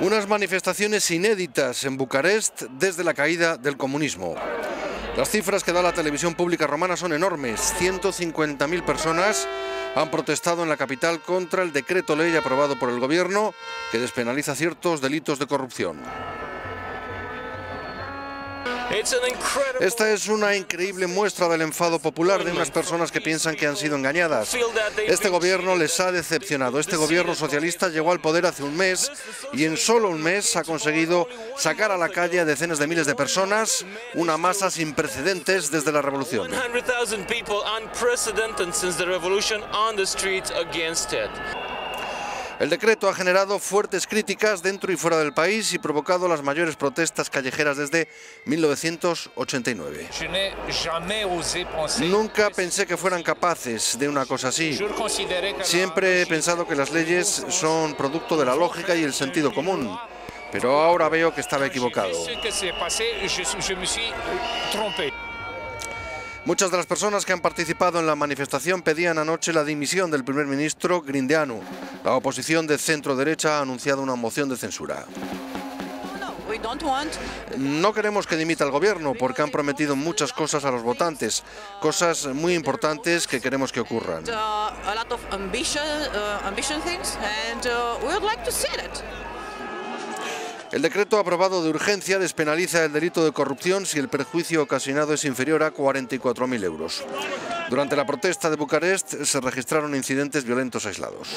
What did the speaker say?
Unas manifestaciones inéditas en Bucarest desde la caída del comunismo. Las cifras que da la televisión pública romana son enormes. 150.000 personas han protestado en la capital contra el decreto ley aprobado por el gobierno que despenaliza ciertos delitos de corrupción. Esta es una increíble muestra del enfado popular de unas personas que piensan que han sido engañadas. Este gobierno les ha decepcionado. Este gobierno socialista llegó al poder hace un mes y en solo un mes ha conseguido sacar a la calle a decenas de miles de personas, una masa sin precedentes desde la revolución. El decreto ha generado fuertes críticas dentro y fuera del país y provocado las mayores protestas callejeras desde 1989. Nunca pensé que fueran capaces de una cosa así. Siempre he pensado que las leyes son producto de la lógica y el sentido común. Pero ahora veo que estaba equivocado. Muchas de las personas que han participado en la manifestación pedían anoche la dimisión del primer ministro Grindeanu. La oposición de centro-derecha ha anunciado una moción de censura. No queremos que dimita el gobierno porque han prometido muchas cosas a los votantes, cosas muy importantes que queremos que ocurran. El decreto aprobado de urgencia despenaliza el delito de corrupción si el perjuicio ocasionado es inferior a 44.000 euros. Durante la protesta de Bucarest se registraron incidentes violentos aislados.